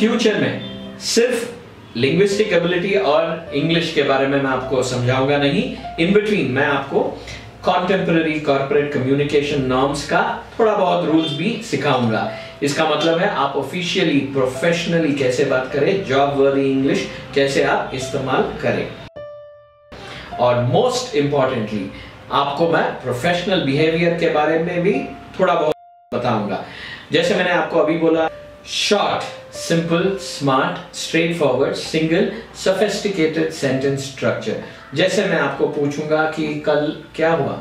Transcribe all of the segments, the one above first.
Future में सिर्फ़ linguistic ability और इंग्लिश के बारे में मैं आपको समझाऊँगा नहीं। इन बिटवीन मैं आपको कॉन्टेम्पररी कॉर्पोरेट कम्युनिकेशन नॉर्म्स का थोड़ा बहुत रूल्स भी सिखाऊँगा। इसका मतलब है आप ऑफिशियली प्रोफेशनली कैसे बात करें जॉब वर्दी इंग्लिश कैसे आप इस्तेमाल करें। और मोस्ट इंपॉर्टेंटली आपको मैं प्रोफेशनल बिहेवियर के बारे में भी थोड़ा बहुत बताऊँगा। जैसे मैंने आपको अभी बोला simple smart straightforward single sophisticated sentence structure जैसे मैं आपको पूछूँगा कि कल क्या हुआ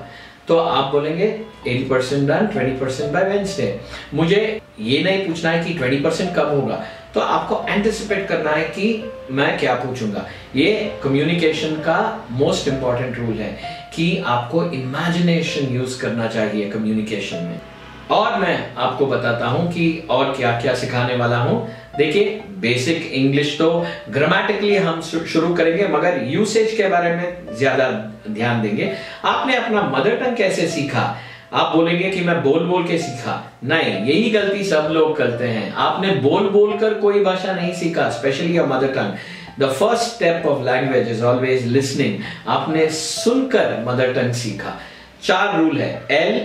तो आप बोलेंगे 80 percent done 20 percent by Wednesday मुझे ये नहीं पूछना है कि 20 परसेंट कब होगा तो आपको एंटिसिपेट करना है कि मैं क्या पूछूँगा. ये कम्युनिकेशन का मोस्ट इंपॉर्टेंट रूल है कि आपको इमेजिनेशन यूज़ करना चाहिए कम्युनिकेशन में. और मैं आपको बताता हूँ कि और क्या क्या सिखाने वाला हूँ। देखिए बेसिक इंग्लिश तो ग्रामेटिकली हम शुरू करेंगे, मगर यूसेज के बारे में ज़्यादा ध्यान देंगे। आपने अपना मदर टंग कैसे सीखा? आप बोलेंगे कि मैं बोल बोल के सीखा। नहीं, यही गलती सब लोग करते हैं। आपने बोल बोल कर कोई भाषा नहीं सीखा specially your mother tongue. The first step of language is always listening आपने सुनकर मदर टंग सीखा। चार रूल है L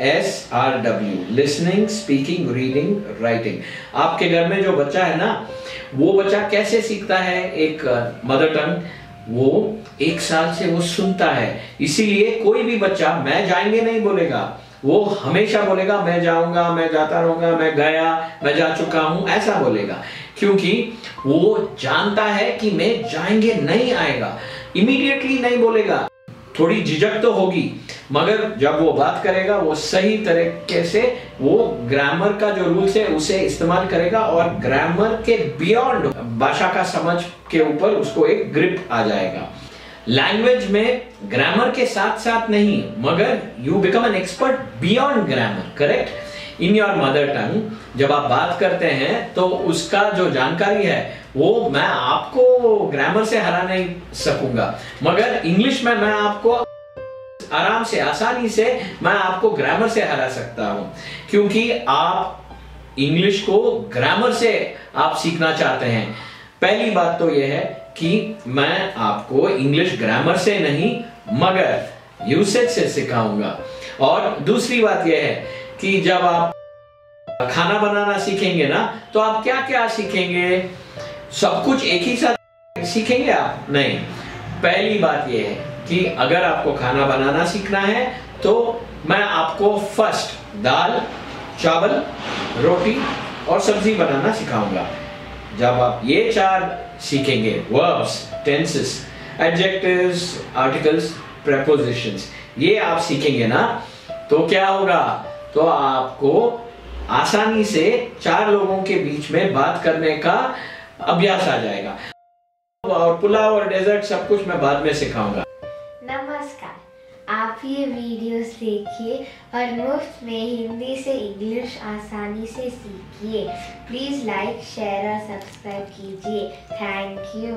S R W listening speaking reading writing आपके घर में जो बच्चा है ना, वो बच्चा कैसे सीखता है एक मदर टंग वो एक साल से वो सुनता है। इसीलिए कोई भी बच्चा, मैं जाएँगे नहीं बोलेगा। वो हमेशा बोलेगा, मैं जाऊँगा, मैं जाता रहूँगा, मैं गया, मैं जा चुका हूँ, ऐसा बोलेगा। क्योंकि वो जानता है कि मैं जाएँगे नहीं आएगा। इमीडिएटली नहीं बोलेगा। थोड़ी झिझक तो होगी। मगर जब वो बात करेगा, वो सही तरीके से, वो ग्रामर का जो रूल्स है, उसे इस्तेमाल करेगा और ग्रामर के बियॉन्ड भाषा का समझ के ऊपर उसको एक ग्रिप आ जाएगा। लैंग्वेज में ग्रामर के साथ साथ नहीं, मगर you become an expert beyond grammar correct in your mother tongue जब आप बात करते हैं तो उसका जो जानकारी है, वो मैं आपको ग्रामर से हरा नहीं सकूँगा। मगर इंग्लिश में मैं आपको आराम से, आसानी से मैं आपको ग्रामर से हरा सकता हूँ। क्योंकि आप इंग्लिश को ग्रामर से आप सीखना चाहते हैं। पहली बात तो यह है कि मैं आपको इंग्लिश ग्रामर से नहीं, मगर यूसेज से सिखाऊँगा। और दूसरी बात यह है कि जब आप खाना बनाना सीखेंगे ना तो आप क्या क्या सीखेंगे? सब कुछ एक ही साथ सीखेंगे आप? नहीं। पहली बात यह है कि अगर आपको खाना बनाना सीखना है तो मैं आपको फ़र्स्ट दाल, चावल, रोटी और सब्ज़ी बनाना सिखाऊँगा। जब आप ये चार सीखेंगे verbs tenses adjectives articles prepositions ये आप सीखेंगे ना तो क्या होगा? तो आपको आसानी से चार लोगों के बीच में बात करने का अभ्यास आ जाएगा। और पुलाव और डेजर्ट सब कुछ मैं बाद में सिखाऊँगा। ये वीडियोस देखिए और मुफ़्त में हिंदी से इंग्लिश आसानी से सीखिए। प्लीज़ लाइक, शेयर और सब्सक्राइब कीजिए। Thank you.